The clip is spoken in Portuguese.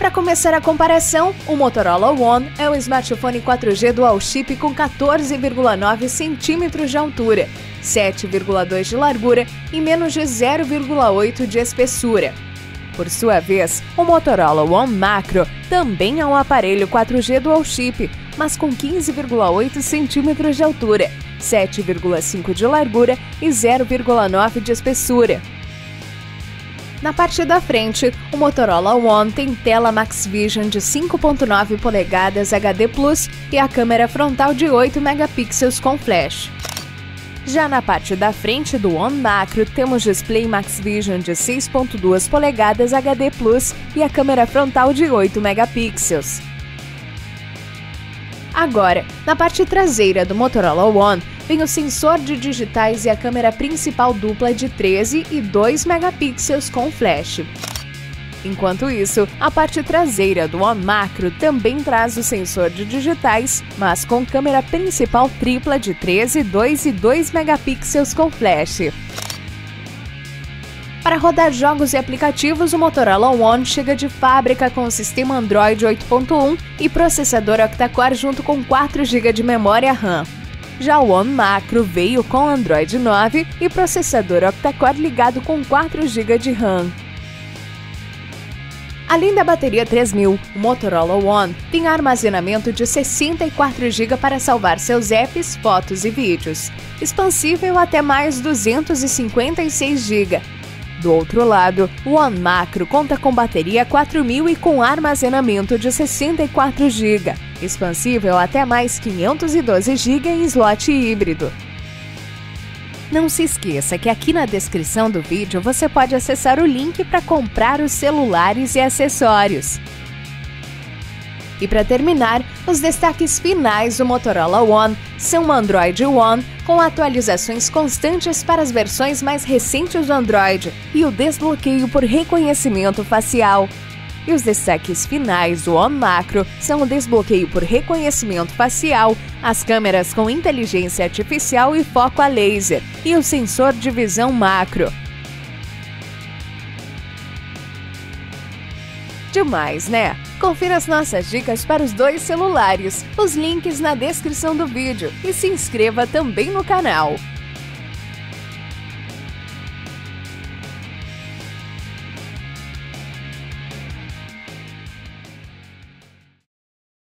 Para começar a comparação, o Motorola One é um smartphone 4G dual chip com 14,9 centímetros de altura, 7,2 de largura e menos de 0,8 de espessura. Por sua vez, o Motorola One Macro também é um aparelho 4G dual chip, mas com 15,8 centímetros de altura, 7,5 de largura e 0,9 de espessura. Na parte da frente, o Motorola One tem tela Max Vision de 5.9 polegadas HD Plus e a câmera frontal de 8 megapixels com flash. Já na parte da frente do One Macro, temos display Max Vision de 6.2 polegadas HD Plus e a câmera frontal de 8 megapixels. Agora, na parte traseira do Motorola One, vem o sensor de digitais e a câmera principal dupla de 13 e 2 megapixels com flash. Enquanto isso, a parte traseira do One Macro também traz o sensor de digitais, mas com câmera principal tripla de 13, 2 e 2 megapixels com flash. Para rodar jogos e aplicativos, o Motorola One chega de fábrica com o sistema Android 8.1 e processador octa-core junto com 4 GB de memória RAM. Já o One Macro veio com Android 9 e processador octa-core ligado com 4 GB de RAM. Além da bateria 3000, o Motorola One tem armazenamento de 64 GB para salvar seus apps, fotos e vídeos, expansível até mais 256 GB. Do outro lado, o One Macro conta com bateria 4000 e com armazenamento de 64 GB, expansível até mais 512 GB em slot híbrido. Não se esqueça que aqui na descrição do vídeo você pode acessar o link para comprar os celulares e acessórios. E para terminar, os destaques finais do Motorola One são o Android One, com atualizações constantes para as versões mais recentes do Android e o desbloqueio por reconhecimento facial. E os destaques finais do One Macro são o desbloqueio por reconhecimento facial, as câmeras com inteligência artificial e foco a laser, e o sensor de visão macro. Demais, né? Confira as nossas dicas para os dois celulares, os links na descrição do vídeo e se inscreva também no canal.